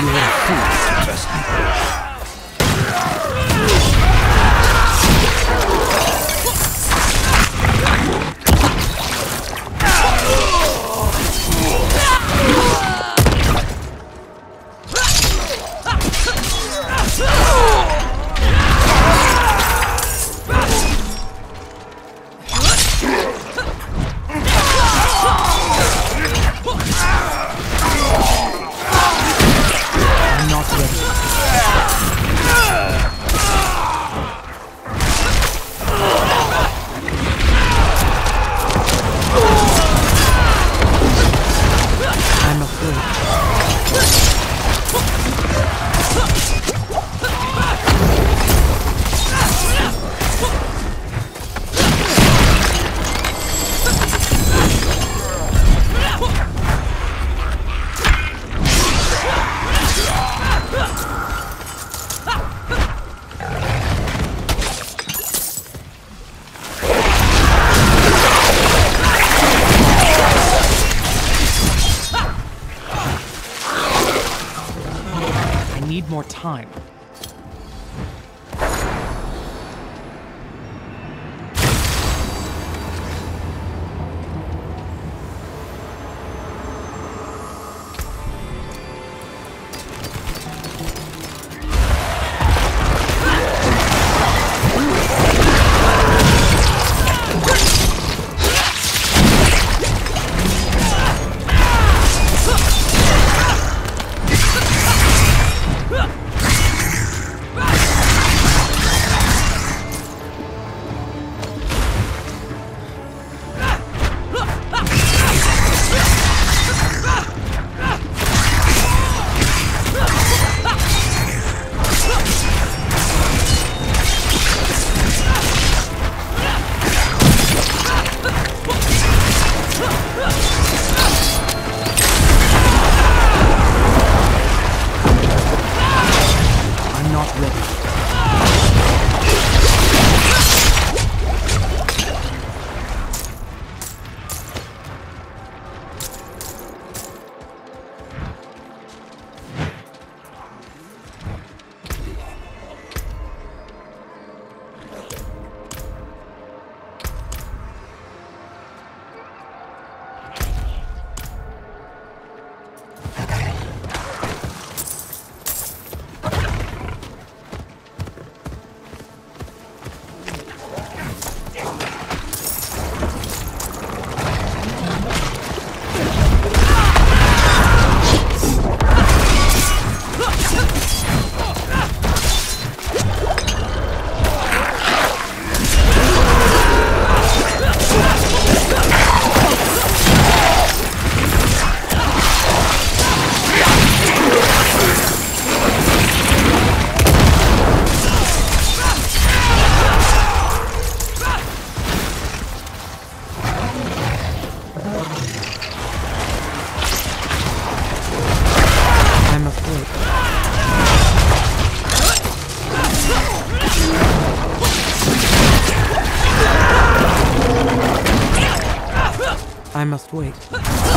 You're a fool to trust me. More time. Ready. I must wait.